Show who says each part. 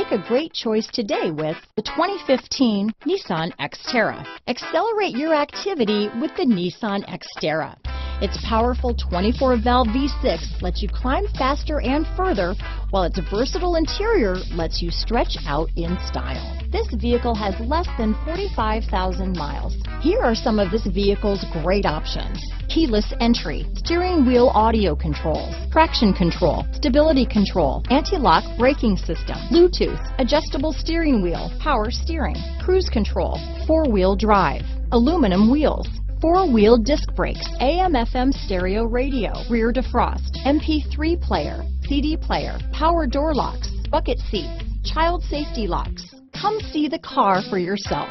Speaker 1: Make a great choice today with the 2015 Nissan Xterra. Accelerate your activity with the Nissan Xterra. Its powerful 24-valve V6 lets you climb faster and further, while its versatile interior lets you stretch out in style. This vehicle has less than 45,000 miles. Here are some of this vehicle's great options. Keyless entry, steering wheel audio controls, traction control, stability control, anti-lock braking system, Bluetooth, adjustable steering wheel, power steering, cruise control, four-wheel drive, aluminum wheels, four-wheel disc brakes, AM FM stereo radio, rear defrost, MP3 player, CD player, power door locks, bucket seats, child safety locks. Come see the car for yourself.